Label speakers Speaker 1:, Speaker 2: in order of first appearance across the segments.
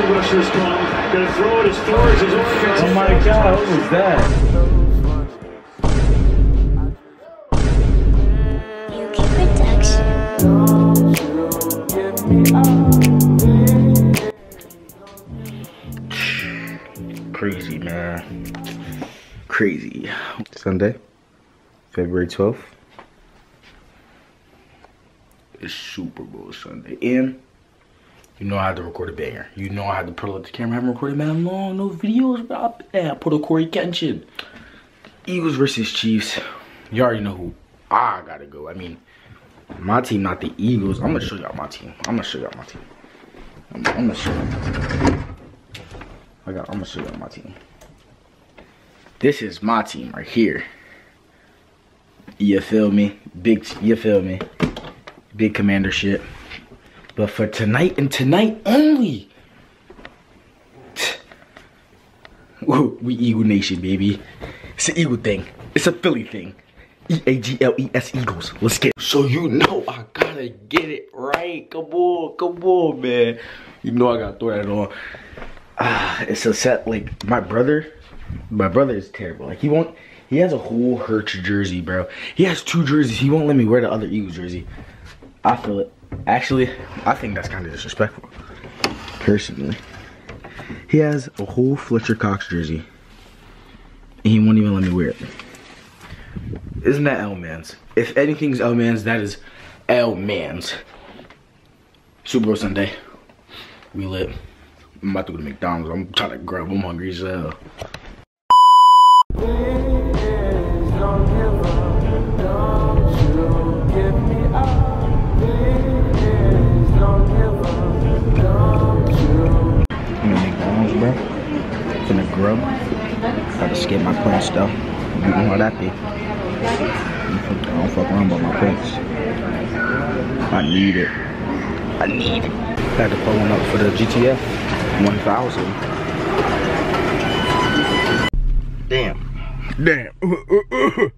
Speaker 1: some rushers come. Gonna throw it as far as his arm gets.
Speaker 2: Oh my god, what was that? Crazy, man. Crazy. Sunday, February 12th. It's Super Bowl Sunday. And you know I had to record a banger. You know I had to pull up the camera. I haven't recorded man long, no videos, bro. Yeah, put a Corey Kenshin. Eagles versus Chiefs. You already know who I gotta go. I mean, my team, not the Eagles. I'm gonna show y'all my team. I'm gonna show y'all my team. I'm, I'm gonna show y'all my team. I got. I'm gonna show y'all my team. This is my team right here. You feel me? Big. You feel me? Big commander shit. But for tonight and tonight only. We Eagle Nation, baby. It's an Eagle thing. It's a Philly thing. E-A-G-L-E-S Eagles. Let's get it. So you know I gotta get it right. Come on, come on, man. You know I gotta throw that on. Ah, it's a set like my brother. My brother is terrible. Like he won't he has a whole Hurts jersey, bro. He has two jerseys. He won't let me wear the other Eagles jersey. I feel it. Actually, I think that's kind of disrespectful. Personally. He has a whole Fletcher Cox jersey. And he won't even let me wear it. Isn't that L-Man's? If anything's L-Man's, that is L-Man's. Super Bowl Sunday. We lit. I'm about to go to McDonald's. I'm trying to grab. I'm hungry as hell. Points, though. You know how that be. I don't fuck around about my points. I need it. I need it. Had to pull one up for the GTF 1000. Damn. Damn.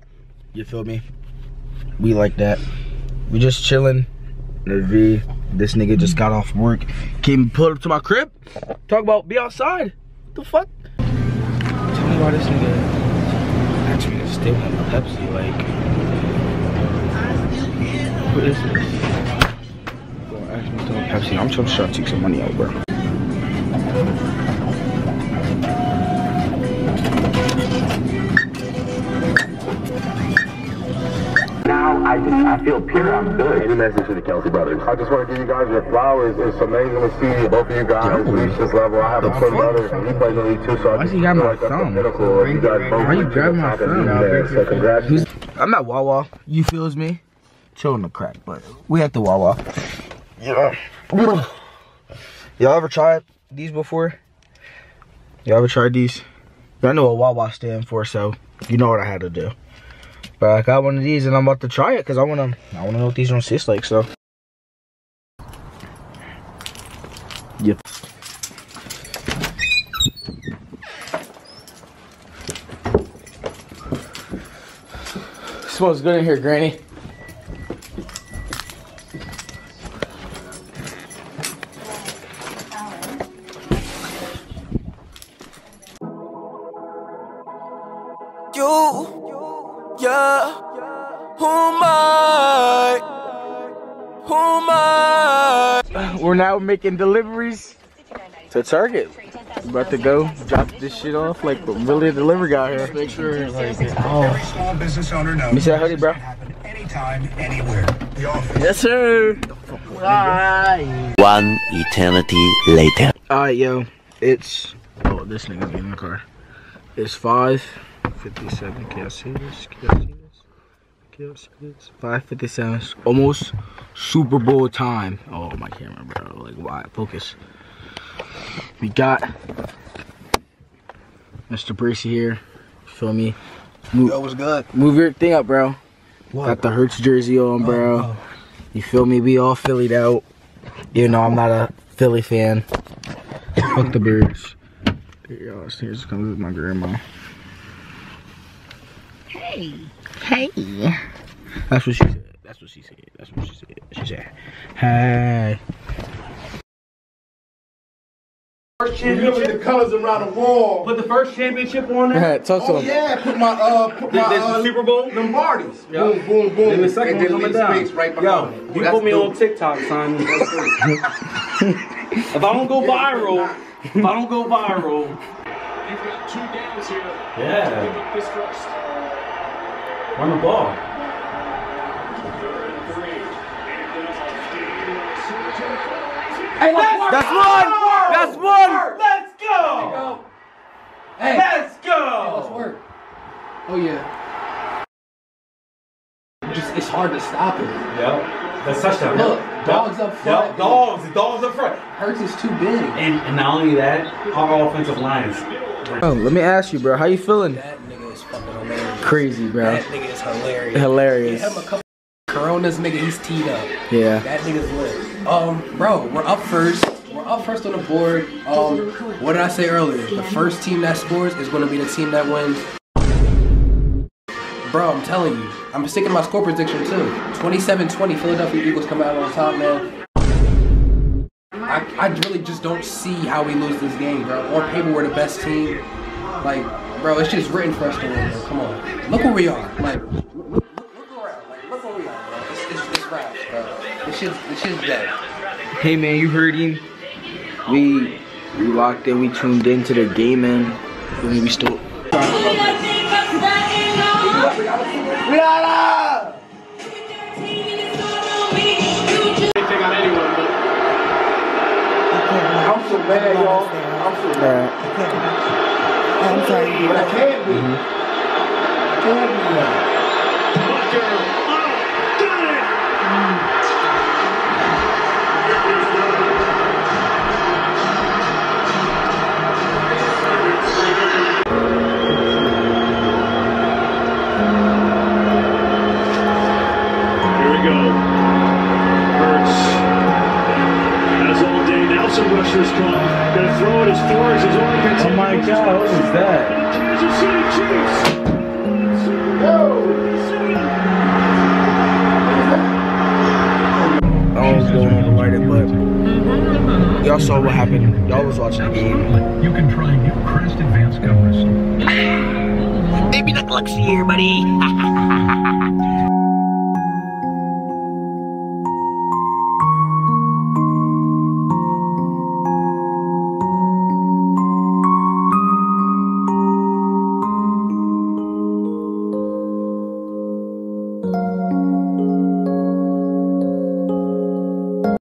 Speaker 2: you feel me? We like that. We just chilling. The. This nigga just got off work. Came pulled up to my crib. Talk about be outside. The fuck? Why this nigga me to stay with Pepsi. Like, what is this? To stay Pepsi. I'm trying to try to take some money out, bro.
Speaker 3: I just I feel pure. I'm good.
Speaker 4: Any message to the Kelce brothers? I just want to give you guys your flowers. It's amazing to see both of you guys
Speaker 2: Yo.
Speaker 4: reach this level. I have a twin brother, and he plays in the league too, so I
Speaker 2: Why
Speaker 4: just
Speaker 2: you got
Speaker 4: feel
Speaker 2: my
Speaker 4: like that's the
Speaker 2: thumb?
Speaker 4: pinnacle of you guys both.
Speaker 2: Why you grabbing my
Speaker 4: top of the
Speaker 2: thumb?
Speaker 4: there. So congrats.
Speaker 2: I'm at Wawa. You feels me? Chilling the crack, but we at the Wawa. Yeah. Y'all ever tried these before? Y'all ever tried these? I know what Wawa stand for, so you know what I had to do. But I got one of these and I'm about to try it because I wanna I wanna know what these don't taste like, so. Yep. Smells good in here, Granny.
Speaker 5: Who am I? Who am I?
Speaker 2: We're now making deliveries to Target. About to go drop this shit off like really a delivery guy here. Make sure like oh.
Speaker 6: Small business owner knows
Speaker 2: Let me see that hoodie, bro.
Speaker 6: this can happen anytime, anywhere. The office.
Speaker 2: Yes, sir.
Speaker 7: One eternity later.
Speaker 2: Alright, yo. It's oh this nigga's getting in the car. It's five fifty seven. Can I see this? Can I see this? Can I see this? Five fifty seven. Almost Super Bowl time. Oh my camera, bro. Like why? Focus. We got Mr. Bracy here. Feel me? Move,
Speaker 8: Yo, what's good?
Speaker 2: move your thing up, bro.
Speaker 8: What?
Speaker 2: Got the Hurts jersey on, bro.
Speaker 8: Oh,
Speaker 2: You feel me? We all Phillied out. Even though I'm not a Philly fan. Fuck the birds. There y'all. Here comes with my grandma. Hey. Hey. That's what she said. That's what she said. That's what she said. She said, hey.
Speaker 8: Remember the colors around the wall.
Speaker 1: Put the first championship on there.
Speaker 2: Talk to
Speaker 8: Oh
Speaker 2: him.
Speaker 8: yeah, put my uh, put my
Speaker 1: This
Speaker 8: uh,
Speaker 1: Super Bowl.
Speaker 8: Lombardis. Boom, boom, boom.
Speaker 1: Then the second
Speaker 8: and then
Speaker 1: one coming down.
Speaker 8: right
Speaker 1: Yo,
Speaker 8: it.
Speaker 1: You
Speaker 8: that's
Speaker 1: put me
Speaker 8: dope.
Speaker 1: on TikTok, son. if I don't go viral, if I don't go viral,
Speaker 9: You've got two downs here.
Speaker 1: yeah,
Speaker 9: Pick up this first.
Speaker 1: Run the ball.
Speaker 8: Hey, let's
Speaker 2: That's one. That's one.
Speaker 1: Let's go.
Speaker 8: Hey,
Speaker 1: Let's go.
Speaker 8: let's
Speaker 1: go.
Speaker 8: work. Oh yeah. Just it's hard to stop it.
Speaker 1: Yep, that's touchdown.
Speaker 8: Look,
Speaker 1: Yep.
Speaker 8: dogs up front.
Speaker 1: Yep, dogs, dogs up front.
Speaker 8: Hurts is too big.
Speaker 1: And, and not only that, our offensive lines.
Speaker 2: Oh, let me ask you, bro. How you feeling?
Speaker 8: That nigga is fucking hilarious.
Speaker 2: Crazy, bro.
Speaker 8: That nigga is hilarious.
Speaker 2: Hilarious.
Speaker 8: Him a couple Coronas, nigga. He's teed up.
Speaker 2: Yeah.
Speaker 8: That nigga's lit. Um, bro, we're up first. We're up first on the board. Um, what did I say earlier? The first team that scores is going to be the team that wins. Bro, I'm telling you, I'm sticking to my score prediction too. 27-20, Philadelphia Eagles come out on top, man. I, I really just don't see how we lose this game, bro. On paper, we're the best team. Like, bro, it's just written for us to win, bro. Come on. Look where we are. Like, look, look, look around. Like, look where we are, bro. It's, it's, it's raps, bro. This shit's, this shit's dead.
Speaker 2: Hey man, you heard him. We we locked in. We tuned into the game, man. I mean, we still.
Speaker 9: Anything on anyone, but
Speaker 8: I'm so mad, y'all. I'm so mad. I'm sorry. But I can't be. I can't be now.
Speaker 9: Day, now rushers come. Gonna throw it as far as his arm can
Speaker 1: Oh my God, what was that?
Speaker 9: Kansas City Chiefs.
Speaker 2: I don't know what's going on right it, but y'all saw what happened. Y'all was watching the game.
Speaker 6: You can try new Crest Advanced covers.
Speaker 7: Baby Knuckles here, buddy.